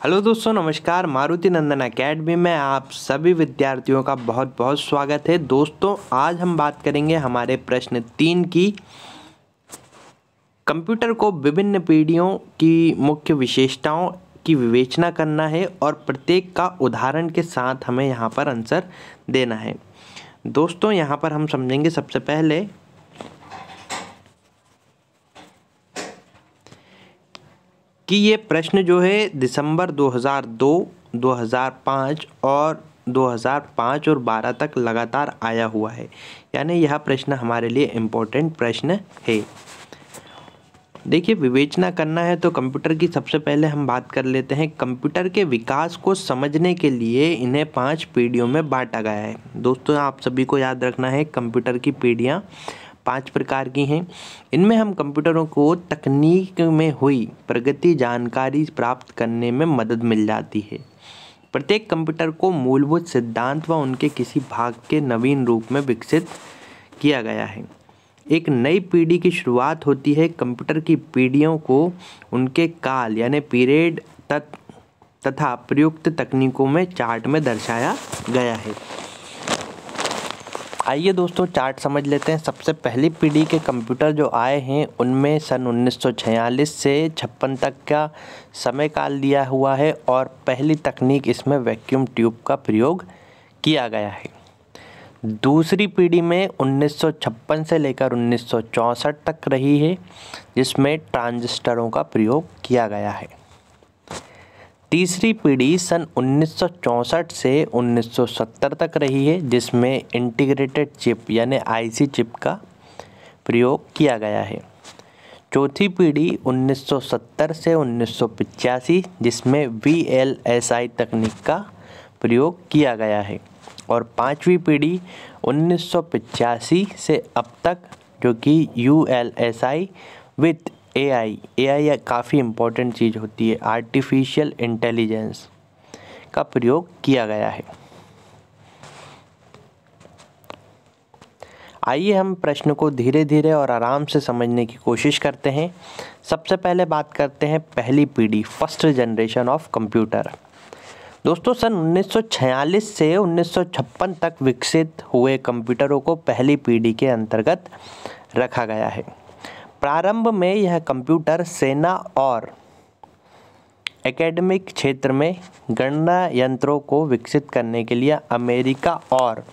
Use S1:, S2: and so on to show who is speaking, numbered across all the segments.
S1: Hello दोस्तों, नमस्कार। मारुति नंदन academy में आप सभी विद्यार्थियों का बहुत बहुत स्वागत है। दोस्तों, आज हम बात करेंगे हमारे प्रश्न तीन की। कंप्यूटर को विभिन्न पीढ़ियों की मुख्य विशेषताओं की विवेचना करना है और प्रत्येक का उदाहरण के साथ हमें यहाँ पर आंसर देना है। दोस्तों, यहाँ पर हम समझेंगे सबसे पहले कि ये प्रश्न जो है दिसंबर 2002, 2005 और 2005 और 12 तक लगातार आया हुआ है। यानी यह प्रश्न हमारे लिए इम्पोर्टेंट प्रश्न है। देखिए विवेचना करना है तो कंप्यूटर की सबसे पहले हम बात कर लेते हैं। कंप्यूटर के विकास को समझने के लिए इन्हें पाँच पीढ़ियों में बांटा गया है। दोस्तों आप सभी को याद रखना है कंप्यूटर की पीढ़ियाँ पाँच प्रकार की हैं। इनमें हम कंप्यूटरों को तकनीक में हुई प्रगति जानकारी प्राप्त करने में मदद मिल जाती है। प्रत्येक कंप्यूटर को मूलभूत सिद्धांत व उनके किसी भाग के नवीन रूप में विकसित किया गया है। एक नई पीढ़ी की शुरुआत होती है। कंप्यूटर की पीढ़ियों को उनके काल यानी पीरियड तथा प्रयुक्त तकनीकों में चार्ट में दर्शाया गया है। आइए दोस्तों, चार्ट समझ लेते हैं। सबसे पहली पीढ़ी के कंप्यूटर जो आए हैं, उनमें सन 1946 से छप्पन तक का समय काल दिया हुआ है और पहली तकनीक इसमें वैक्यूम ट्यूब का प्रयोग किया गया है। दूसरी पीढ़ी में 1956 से लेकर 1964 तक रही है, जिसमें ट्रांजिस्टरों का प्रयोग किया गया है। तीसरी पीढ़ी सन 1964 से 1970 तक रही है, जिसमें इंटीग्रेटेड चिप यानी आईसी चिप का प्रयोग किया गया है। चौथी पीढ़ी 1970 से उन्नीस जिसमें वीएलएसआई तकनीक का प्रयोग किया गया है। और पांचवी पीढ़ी उन्नीस से अब तक, जो कि U L S I with A I A I काफ़ी इम्पोर्टेंट चीज़ होती है आर्टिफिशियल इंटेलिजेंस का प्रयोग किया गया है। आइए हम प्रश्न को धीरे धीरे और आराम से समझने की कोशिश करते हैं। सबसे पहले बात करते हैं पहली पीढ़ी फ़र्स्ट जनरेशन ऑफ़ कंप्यूटर दोस्तों, सन 1946 से 1956 तक विकसित हुए कंप्यूटरों को पहली पीढ़ी के अंतर्गत रखा गया है। प्रारंभ में यह कंप्यूटर, सेना और एकेडमिक क्षेत्र में गणना यंत्रों को विकसित करने के लिए अमेरिका और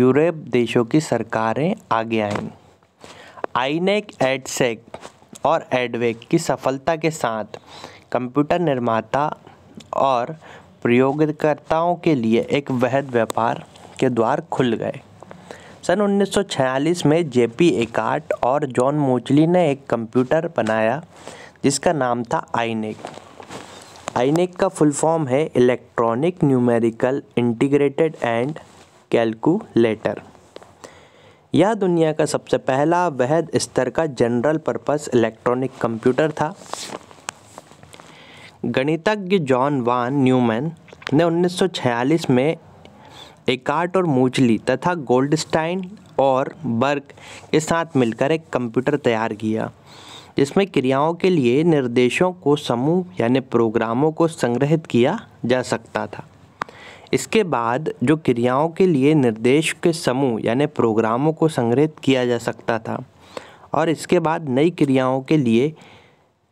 S1: यूरोप देशों की सरकारें आगे आईं। आईनेक, एडसेक और एडवेक की सफलता के साथ कंप्यूटर निर्माता और प्रयोगकर्ताओं के लिए एक वहद व्यापार के द्वार खुल गए। सन 1946 में जेपी एकार्ट और जॉन मोचली ने एक कंप्यूटर बनाया, जिसका नाम था आईनेक। आईनेक का फुल फॉर्म है electronic, numerical, integrated and calculator. यह दुनिया का सबसे पहला वहद स्तर का जनरल पर्पस इलेक्ट्रॉनिक कंप्यूटर था। गणितज्ञ जॉन वान न्यूमैन ने 1946 में एकार्ट और मूचली तथा गोल्डस्टाइन और बर्क के साथ मिलकर एक कंप्यूटर तैयार किया। जिसमें क्रियाओं के लिए निर्देशों को समूह यानी प्रोग्रामों को संग्रहित किया जा सकता था। इसके बाद जो क्रियाओं के लिए निर्देश के समूह यानी प्रोग्रामों को संग्रहित किया जा सकता था और इसके बाद नई क्रियाओं के लिए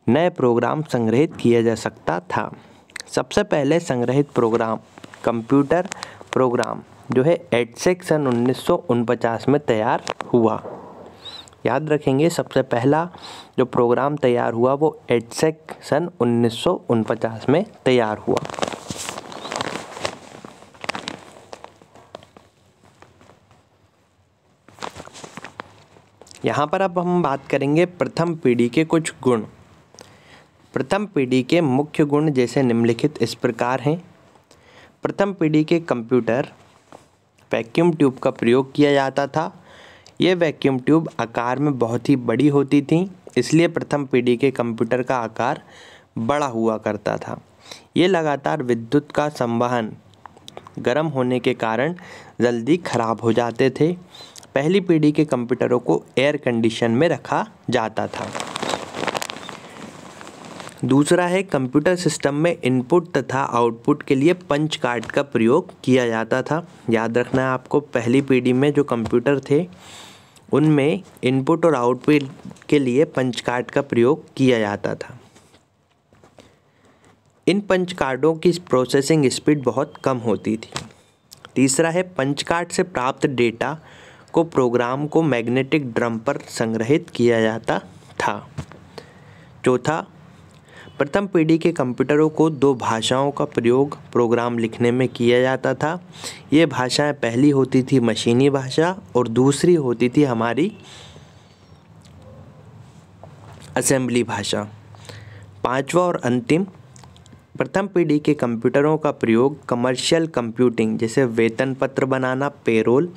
S1: नए प्रोग्राम संग्रहित किया जा सकता था। सबसे पहले संग्रहित प्रोग्राम कंप्यूटर प्रोग्राम जो है एडसेक सन उन्नीस में तैयार हुआ। याद रखेंगे, सबसे पहला जो प्रोग्राम तैयार हुआ वो एडसेक सन उन्नीस में तैयार हुआ। यहाँ पर अब हम बात करेंगे प्रथम पीढ़ी के कुछ गुण। प्रथम पीढ़ी के मुख्य गुण जैसे निम्नलिखित इस प्रकार हैं। प्रथम पीढ़ी के कंप्यूटर वैक्यूम ट्यूब का प्रयोग किया जाता था। ये वैक्यूम ट्यूब आकार में बहुत ही बड़ी होती थी, इसलिए प्रथम पीढ़ी के कंप्यूटर का आकार बड़ा हुआ करता था। ये लगातार विद्युत का संवहन गर्म होने के कारण जल्दी खराब हो जाते थे। पहली पीढ़ी के कंप्यूटरों को एयर कंडीशन में रखा जाता था। दूसरा है कंप्यूटर सिस्टम में इनपुट तथा आउटपुट के लिए पंच कार्ड का प्रयोग किया जाता था। याद रखना है आपको, पहली पीढ़ी में जो कंप्यूटर थे, उनमें इनपुट और आउटपुट के लिए पंच कार्ड का प्रयोग किया जाता था। इन पंच कार्डों की प्रोसेसिंग स्पीड बहुत कम होती थी। तीसरा है पंच कार्ड से प्राप्त डेटा को प्रोग्राम को मैग्नेटिक ड्रम पर संग्रहित किया जाता था। चौथा प्रथम पीढ़ी के कंप्यूटरों को दो भाषाओं का प्रयोग प्रोग्राम लिखने में किया जाता था। ये भाषाएँ पहली होती थी मशीनी भाषा और दूसरी होती थी हमारी असेंबली भाषा। पांचवा और अंतिम, प्रथम पीढ़ी के कंप्यूटरों का प्रयोग कमर्शियल कंप्यूटिंग, जैसे वेतन पत्र बनाना, पेरोल,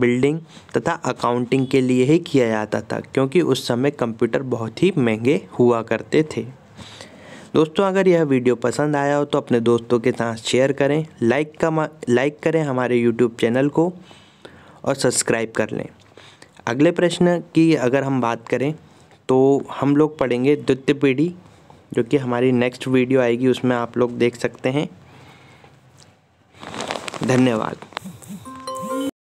S1: बिल्डिंग तथा अकाउंटिंग के लिए ही किया जाता था, क्योंकि उस समय कंप्यूटर बहुत ही महँगे हुआ करते थे। दोस्तों, अगर यह वीडियो पसंद आया हो तो अपने दोस्तों के साथ शेयर करें लाइक का लाइक करें हमारे यूट्यूब चैनल को और सब्सक्राइब कर लें। अगले प्रश्न की अगर हम बात करें तो हम लोग पढ़ेंगे द्वितीय पीढ़ी, जो कि हमारी नेक्स्ट वीडियो आएगी, उसमें आप लोग देख सकते हैं। धन्यवाद।